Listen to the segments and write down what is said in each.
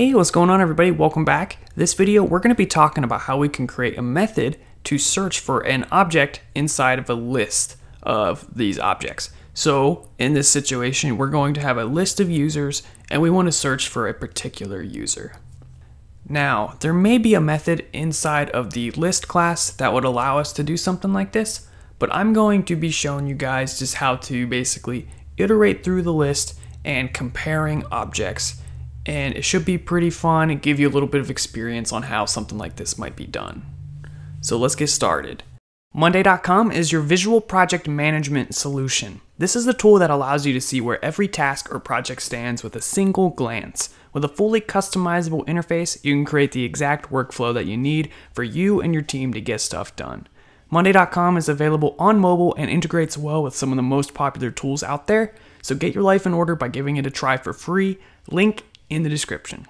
Hey, what's going on everybody? Welcome back. This video, we're going to be talking about how we can create a method to search for an object inside of a list of these objects. So in this situation, we're going to have a list of users and we want to search for a particular user. Now, there may be a method inside of the list class that would allow us to do something like this, but I'm going to be showing you guys just how to basically iterate through the list and comparing objects and it should be pretty fun and give you a little bit of experience on how something like this might be done. So let's get started. Monday.com is your visual project management solution. This is the tool that allows you to see where every task or project stands with a single glance. With a fully customizable interface, you can create the exact workflow that you need for you and your team to get stuff done. Monday.com is available on mobile and integrates well with some of the most popular tools out there, so get your life in order by giving it a try for free. Link in the description.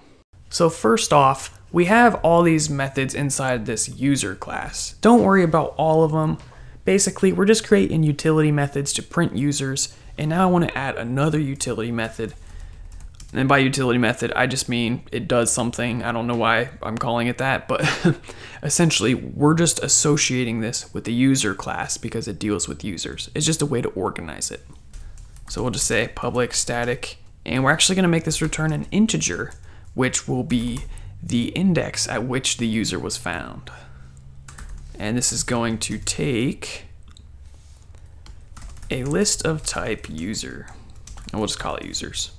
So first off, we have all these methods inside this user class. Don't worry about all of them. Basically, we're just creating utility methods to print users, and now I want to add another utility method. And by utility method, I just mean it does something. I don't know why I'm calling it that, but essentially, we're just associating this with the user class because it deals with users. It's just a way to organize it. So we'll just say public static and we're actually going to make this return an integer, which will be the index at which the user was found. And this is going to take a list of type user. And we'll just call it users.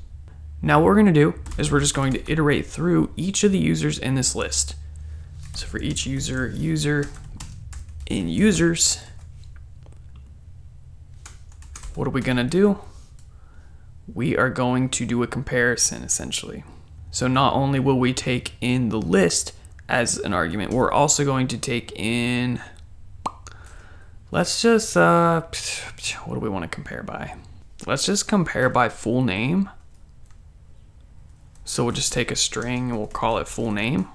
Now what we're going to do is we're just going to iterate through each of the users in this list. So for each user, user, in users, what are we going to do? We are going to do a comparison essentially. So not only will we take in the list as an argument, we're also going to take in, let's just, uh, what do we want to compare by? Let's just compare by full name. So we'll just take a string and we'll call it full name.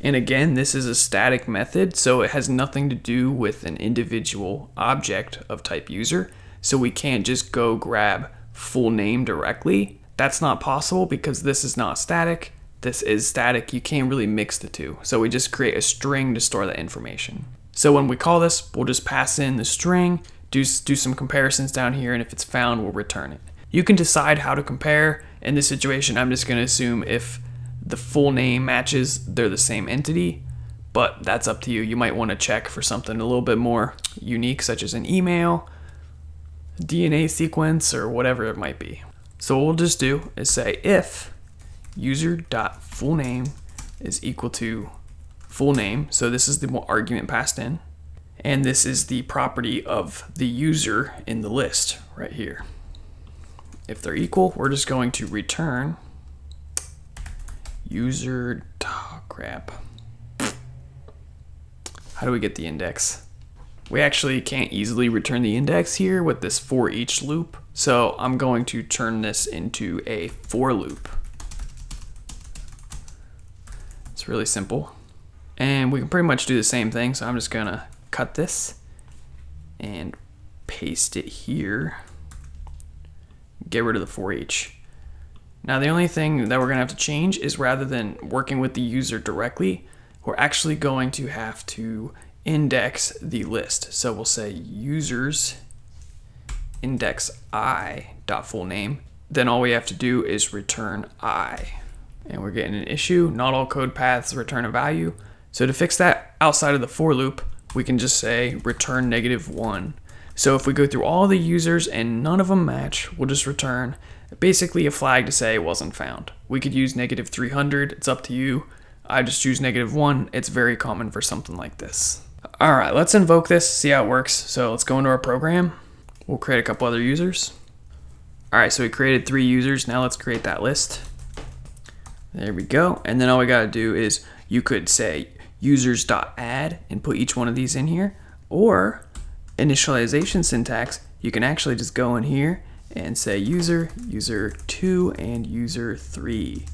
And again, this is a static method, so it has nothing to do with an individual object of type user. So we can't just go grab full name directly. That's not possible because this is not static. This is static. You can't really mix the two. So we just create a string to store that information. So when we call this, we'll just pass in the string, do, do some comparisons down here, and if it's found, we'll return it. You can decide how to compare. In this situation, I'm just gonna assume if the full name matches, they're the same entity, but that's up to you. You might wanna check for something a little bit more unique, such as an email, DNA sequence or whatever it might be. So what we'll just do is say if user.fullname is equal to full name, so this is the argument passed in, and this is the property of the user in the list right here. If they're equal, we're just going to return user, oh, crap. How do we get the index? We actually can't easily return the index here with this for each loop, so I'm going to turn this into a for loop. It's really simple. And we can pretty much do the same thing, so I'm just gonna cut this and paste it here. Get rid of the for each. Now the only thing that we're gonna have to change is rather than working with the user directly, we're actually going to have to index the list. So we'll say users index i dot full name. Then all we have to do is return i. And we're getting an issue. Not all code paths return a value. So to fix that outside of the for loop, we can just say return negative one. So if we go through all the users and none of them match, we'll just return basically a flag to say wasn't found. We could use negative 300, it's up to you. I just choose negative one. It's very common for something like this. All right, let's invoke this, see how it works. So let's go into our program. We'll create a couple other users. All right, so we created three users. Now let's create that list. There we go. And then all we gotta do is you could say users.add and put each one of these in here. Or initialization syntax, you can actually just go in here and say user, user two, and user three.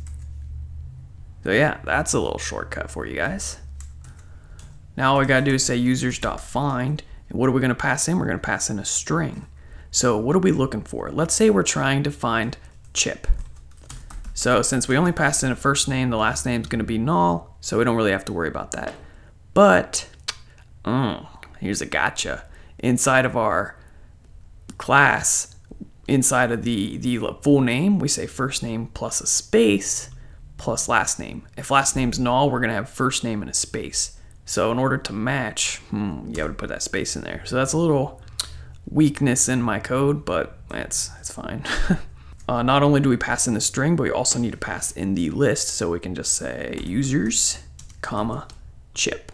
So yeah, that's a little shortcut for you guys. Now all we gotta do is say users.find, and what are we gonna pass in? We're gonna pass in a string. So what are we looking for? Let's say we're trying to find chip. So since we only passed in a first name, the last name is to be null, so we don't really have to worry about that. But, mm, here's a gotcha. Inside of our class, inside of the, the full name, we say first name plus a space plus last name. If last name's null, we're to have first name and a space. So in order to match, hmm, you have to put that space in there. So that's a little weakness in my code, but it's, it's fine. uh, not only do we pass in the string, but we also need to pass in the list. So we can just say users, comma, chip.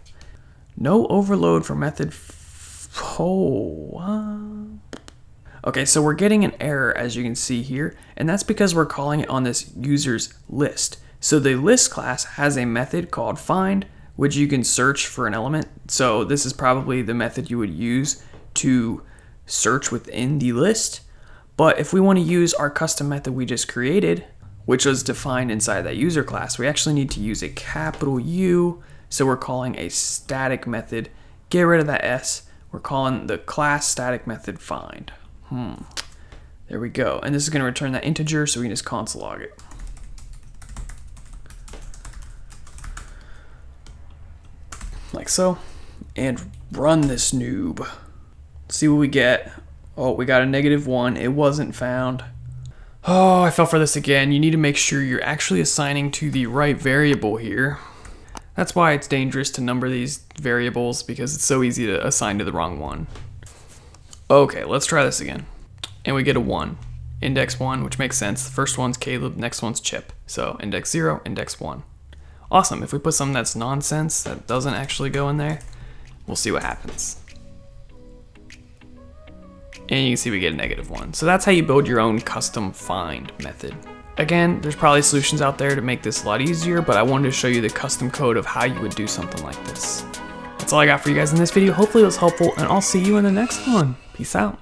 No overload for method. oh, Okay, so we're getting an error as you can see here, and that's because we're calling it on this user's list. So the list class has a method called find, which you can search for an element. So this is probably the method you would use to search within the list. But if we want to use our custom method we just created, which was defined inside that user class, we actually need to use a capital U. So we're calling a static method. Get rid of that S. We're calling the class static method find. Hmm. There we go. And this is going to return that integer, so we can just console log it. Like so, and run this noob. See what we get. Oh, we got a negative one. It wasn't found. Oh, I fell for this again. You need to make sure you're actually assigning to the right variable here. That's why it's dangerous to number these variables because it's so easy to assign to the wrong one. Okay, let's try this again. And we get a 1. Index 1, which makes sense. The first one's Caleb, next one's Chip. So index 0, index 1. Awesome, if we put something that's nonsense, that doesn't actually go in there, we'll see what happens. And you can see we get a negative one. So that's how you build your own custom find method. Again, there's probably solutions out there to make this a lot easier, but I wanted to show you the custom code of how you would do something like this. That's all I got for you guys in this video. Hopefully it was helpful, and I'll see you in the next one. Peace out.